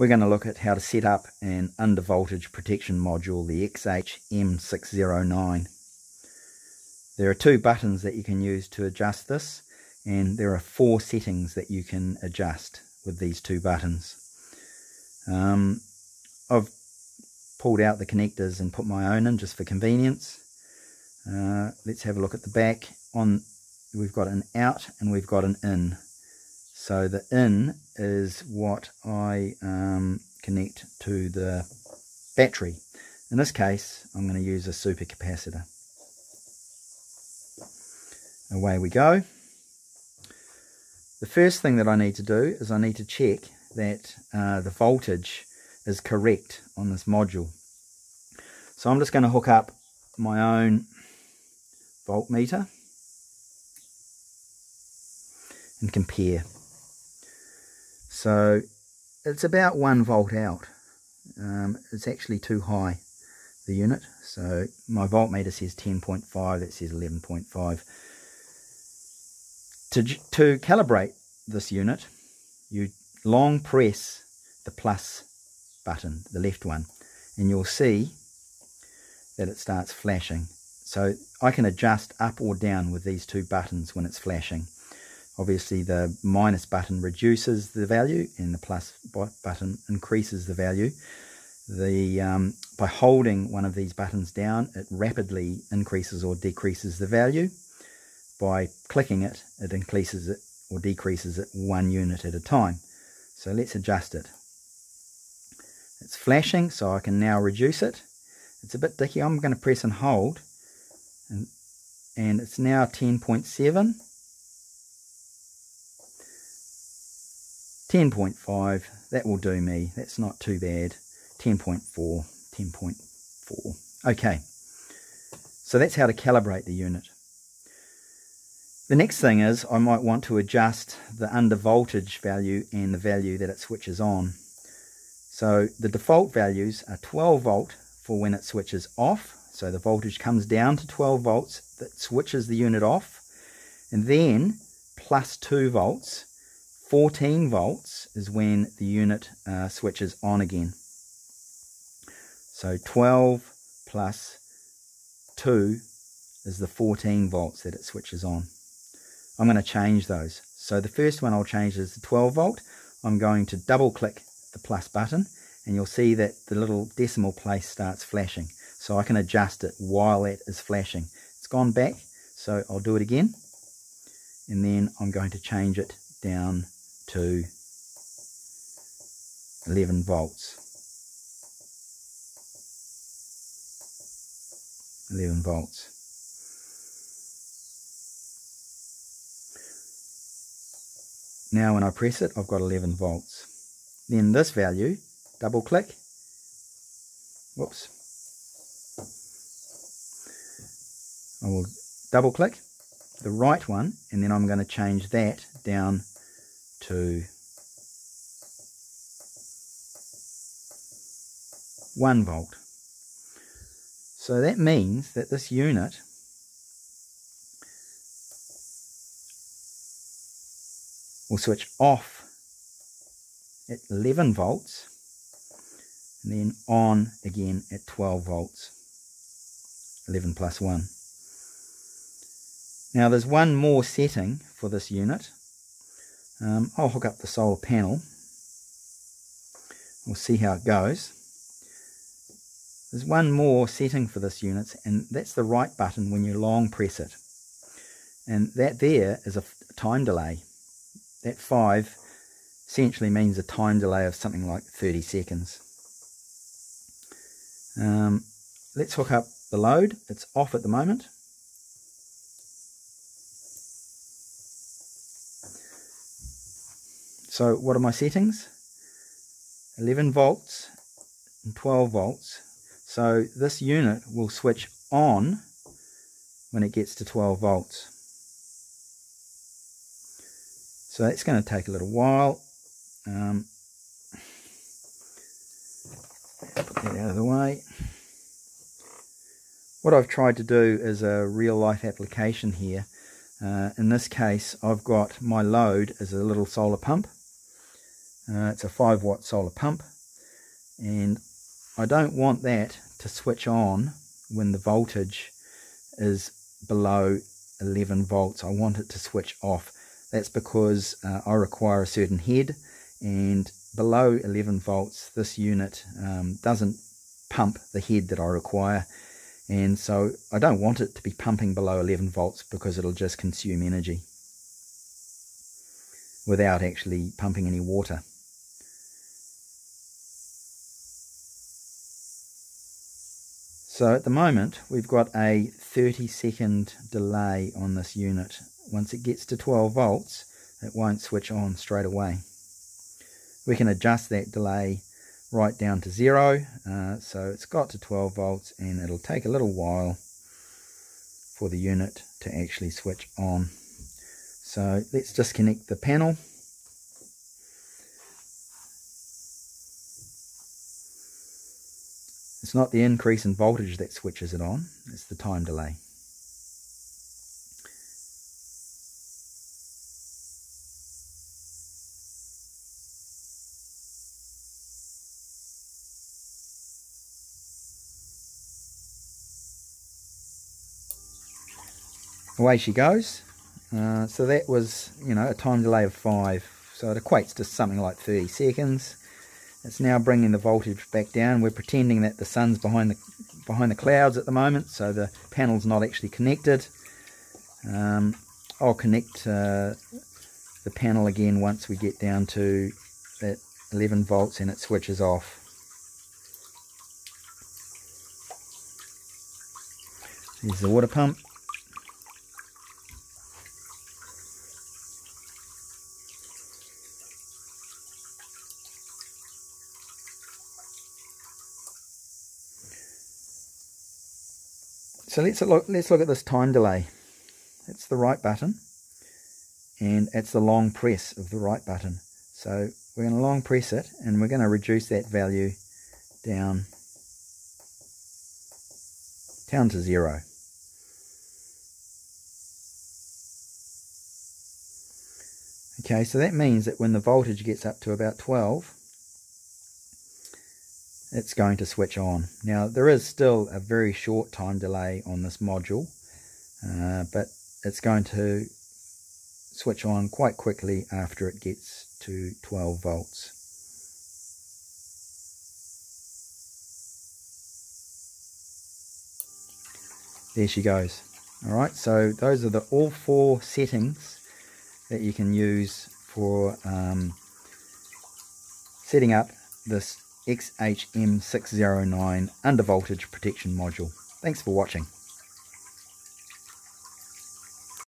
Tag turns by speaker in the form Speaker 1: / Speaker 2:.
Speaker 1: we're going to look at how to set up an undervoltage protection module, the XH-M609. There are two buttons that you can use to adjust this, and there are four settings that you can adjust with these two buttons. Um, I've pulled out the connectors and put my own in just for convenience. Uh, let's have a look at the back. On We've got an out and we've got an in. So the in is what I um, connect to the battery. In this case, I'm going to use a supercapacitor. Away we go. The first thing that I need to do is I need to check that uh, the voltage is correct on this module. So I'm just going to hook up my own voltmeter and compare. So it's about one volt out. Um, it's actually too high, the unit. So my voltmeter says 10.5, that says 11.5. To, to calibrate this unit, you long press the plus button, the left one, and you'll see that it starts flashing. So I can adjust up or down with these two buttons when it's flashing. Obviously the minus button reduces the value and the plus button increases the value. The um, By holding one of these buttons down, it rapidly increases or decreases the value. By clicking it, it increases it or decreases it one unit at a time. So let's adjust it. It's flashing, so I can now reduce it. It's a bit dicky. I'm going to press and hold, and, and it's now 10.7. 10.5, that will do me. That's not too bad. 10.4, 10.4. Okay, so that's how to calibrate the unit. The next thing is I might want to adjust the under voltage value and the value that it switches on. So the default values are 12 volt for when it switches off. So the voltage comes down to 12 volts that switches the unit off. And then plus 2 volts 14 volts is when the unit uh, switches on again. So 12 plus 2 is the 14 volts that it switches on. I'm going to change those. So the first one I'll change is the 12 volt. I'm going to double click the plus button and you'll see that the little decimal place starts flashing. So I can adjust it while it is flashing. It's gone back, so I'll do it again. And then I'm going to change it down to 11 volts. 11 volts. Now when I press it I've got 11 volts. Then this value double click. Whoops. I will double click the right one and then I'm going to change that down to 1 volt. So that means that this unit will switch off at 11 volts and then on again at 12 volts 11 plus 1 now there's one more setting for this unit um, I'll hook up the solar panel. We'll see how it goes. There's one more setting for this unit, and that's the right button when you long press it. And that there is a time delay. That 5 essentially means a time delay of something like 30 seconds. Um, let's hook up the load. It's off at the moment. So what are my settings? 11 volts and 12 volts. So this unit will switch on when it gets to 12 volts. So that's going to take a little while. Um, put that out of the way. What I've tried to do is a real life application here. Uh, in this case, I've got my load as a little solar pump Uh, it's a 5 watt solar pump and I don't want that to switch on when the voltage is below 11 volts. I want it to switch off. That's because uh, I require a certain head and below 11 volts this unit um, doesn't pump the head that I require and so I don't want it to be pumping below 11 volts because it'll just consume energy without actually pumping any water. So at the moment we've got a 30 second delay on this unit. Once it gets to 12 volts it won't switch on straight away. We can adjust that delay right down to zero uh, so it's got to 12 volts and it'll take a little while for the unit to actually switch on. So let's disconnect the panel It's not the increase in voltage that switches it on, it's the time delay. Away she goes. Uh, so that was, you know, a time delay of 5. So it equates to something like 30 seconds. It's now bringing the voltage back down. We're pretending that the sun's behind the behind the clouds at the moment, so the panel's not actually connected. Um, I'll connect uh, the panel again once we get down to that 11 volts and it switches off. Here's the water pump. So let's look, let's look at this time delay. It's the right button and it's the long press of the right button. So we're going to long press it and we're going to reduce that value down, down to zero. Okay, so that means that when the voltage gets up to about 12, it's going to switch on. Now there is still a very short time delay on this module, uh, but it's going to switch on quite quickly after it gets to 12 volts. There she goes. Alright, so those are the all four settings that you can use for um, setting up this XHM609 undervoltage protection module. Thanks for watching.